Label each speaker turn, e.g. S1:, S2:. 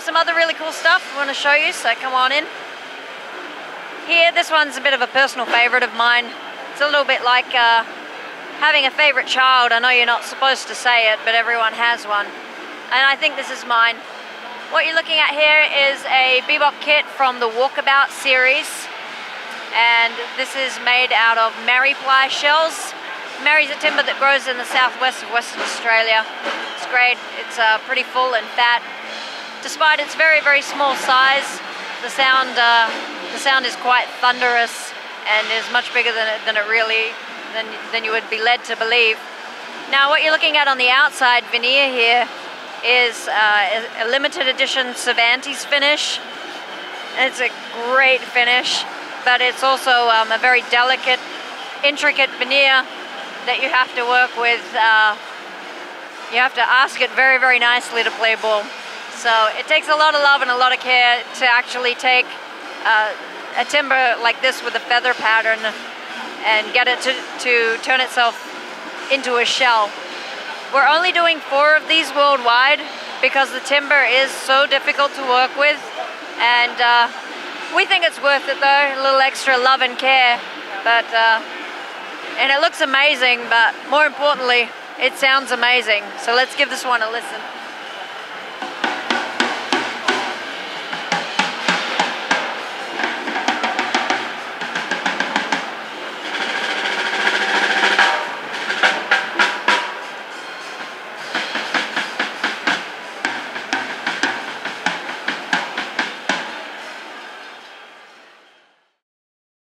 S1: have some other really cool stuff we want to show you, so come on in. Here, this one's a bit of a personal favorite of mine. It's a little bit like uh, having a favorite child. I know you're not supposed to say it, but everyone has one. And I think this is mine. What you're looking at here is a bebop kit from the Walkabout series. And this is made out of Marri ply shells. Marri's a timber that grows in the southwest of Western Australia. It's great. It's uh, pretty full and fat. Despite its very, very small size, the sound uh, the sound is quite thunderous and is much bigger than it, than it really, than, than you would be led to believe. Now what you're looking at on the outside veneer here is uh, a limited edition Cervantes finish. It's a great finish, but it's also um, a very delicate, intricate veneer that you have to work with. Uh, you have to ask it very, very nicely to play ball. So it takes a lot of love and a lot of care to actually take uh, a timber like this with a feather pattern and get it to, to turn itself into a shell. We're only doing four of these worldwide because the timber is so difficult to work with and uh, we think it's worth it though, a little extra love and care. But uh, and it looks amazing, but more importantly, it sounds amazing. So let's give this one a listen.